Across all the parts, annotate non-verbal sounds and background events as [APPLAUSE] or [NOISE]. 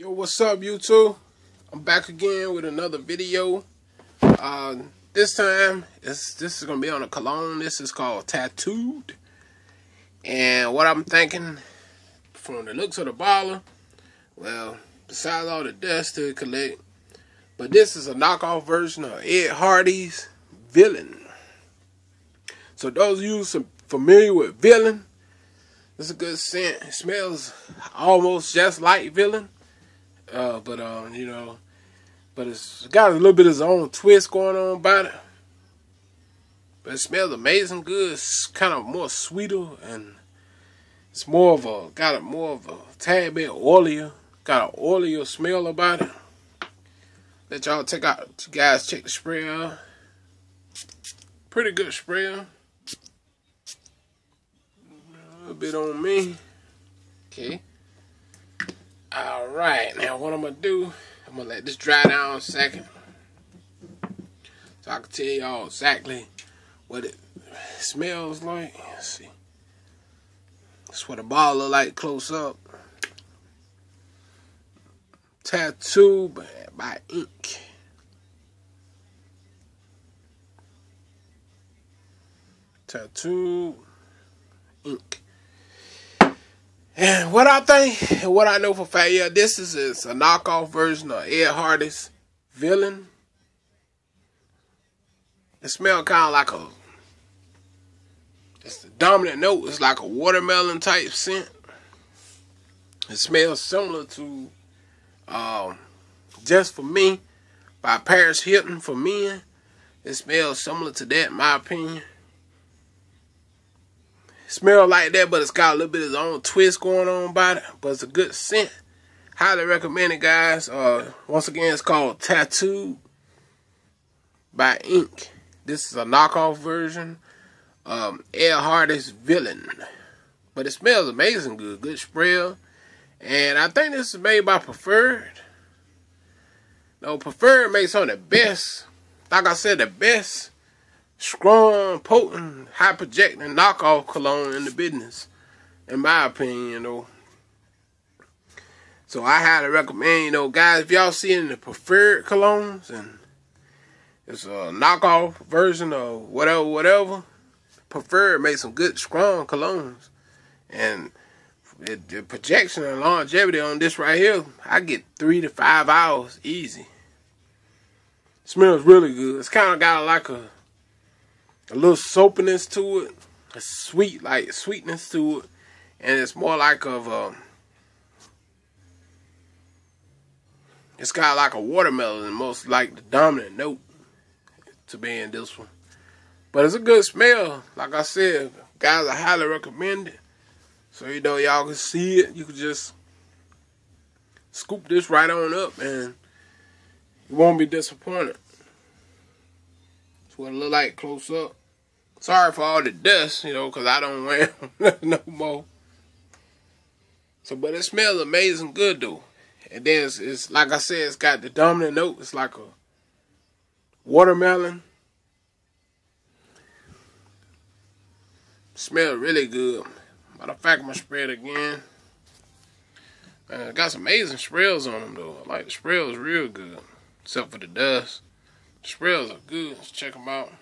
Yo, what's up, YouTube? I'm back again with another video. Uh, this time, it's, this is going to be on a cologne. This is called Tattooed. And what I'm thinking, from the looks of the bottle, well, besides all the dust to collect, but this is a knockoff version of Ed Hardy's Villain. So those of you familiar with Villain, it's a good scent. It smells almost just like Villain. Uh, but um, you know, but it's got a little bit of its own twist going on about it. But it smells amazing good. It's kind of more sweeter and it's more of a got a more of a tad bit oilier. Got an oilier smell about it. Let y'all check out guys check the spray out. Pretty good spray. A bit on me. Okay. All right, now what I'm gonna do, I'm gonna let this dry down a second, so I can tell y'all exactly what it smells like. Let's see, that's what a ball look like close up. Tattoo by, by ink. Tattoo ink. And what I think, and what I know for fact, yeah, this is, is a knockoff version of Ed Hardy's Villain. It smells kind of like a, it's the dominant note. It's like a watermelon type scent. It smells similar to um, Just For Me by Paris Hilton for men. It smells similar to that in my opinion smell like that, but it's got a little bit of its own twist going on about it. But it's a good scent. Highly recommend it, guys. Uh, once again, it's called Tattoo by Ink. This is a knockoff version. Um, Ed Hardy's Villain. But it smells amazing good. Good spray. And I think this is made by Preferred. No, Preferred makes some of the best. Like I said, the best strong, potent, high projecting knockoff cologne in the business, in my opinion, know. So I highly recommend, you know, guys, if y'all see any preferred colognes and it's a knockoff version of whatever, whatever, preferred make some good, strong colognes. And the projection and longevity on this right here, I get three to five hours easy. Smells really good. It's kind of got like a a little soapiness to it, a sweet like sweetness to it, and it's more like of a. It's got like a watermelon, most like the dominant note to be in this one. But it's a good smell. Like I said, guys, I highly recommend it. So you know y'all can see it. You can just scoop this right on up, and you won't be disappointed. That's what it look like close up. Sorry for all the dust, you know, because I don't wear [LAUGHS] them no more. So, but it smells amazing good, though. And then it's, it's, like I said, it's got the dominant note. It's like a watermelon. Smell really good. Matter of fact, spray it again. Man, it got some amazing sprays on them though. I like the sprays real good, except for the dust. The sprays are good. Let's check them out.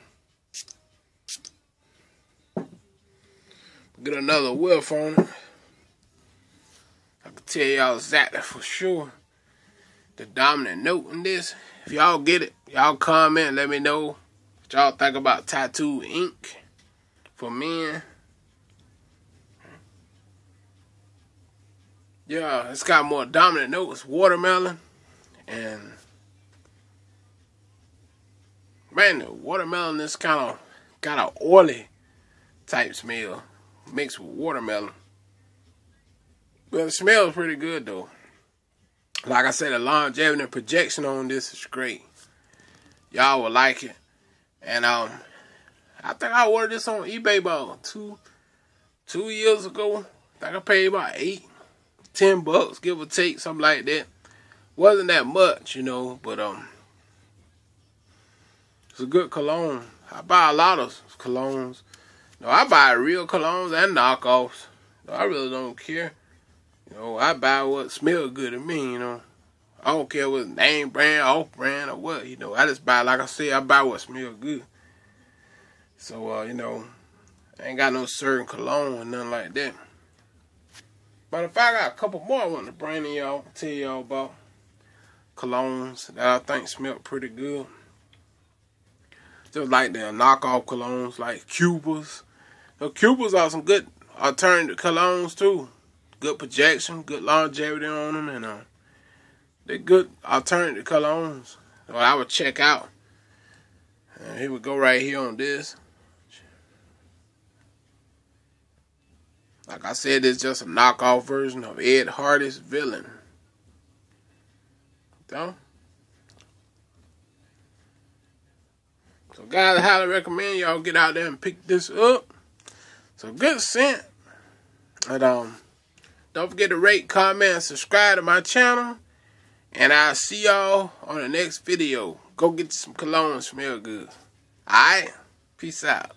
Get another whiff on it. I can tell y'all exactly for sure the dominant note in this. If y'all get it, y'all comment, let me know what y'all think about Tattoo Ink for men. Yeah, it's got more dominant notes, watermelon, and man, the watermelon is kind of got an oily type smell mixed with watermelon. But it smells pretty good though. Like I said, the longevity and projection on this is great. Y'all will like it. And um I think I ordered this on eBay about two two years ago. I think I paid about eight, ten bucks, give or take, something like that. Wasn't that much, you know, but um it's a good cologne. I buy a lot of colognes. No, I buy real colognes and knockoffs. No, I really don't care. You know, I buy what smell good to me, you know. I don't care what name brand, off brand, or what, you know. I just buy, like I said, I buy what smell good. So, uh, you know, I ain't got no certain cologne or nothing like that. But if I got a couple more I want to bring to y'all, tell y'all about colognes that I think smell pretty good. Just like the knockoff colognes like Cubas. The Cubas are some good alternative colognes too. Good projection, good longevity on them, and uh, they're good alternative colognes. So I would check out. And here we go right here on this. Like I said, it's just a knockoff version of Ed Hardy's Villain. So, so guys, I highly recommend y'all get out there and pick this up. So good scent. And um, don't forget to rate, comment, and subscribe to my channel. And I'll see y'all on the next video. Go get some cologne, smell good. Alright? Peace out.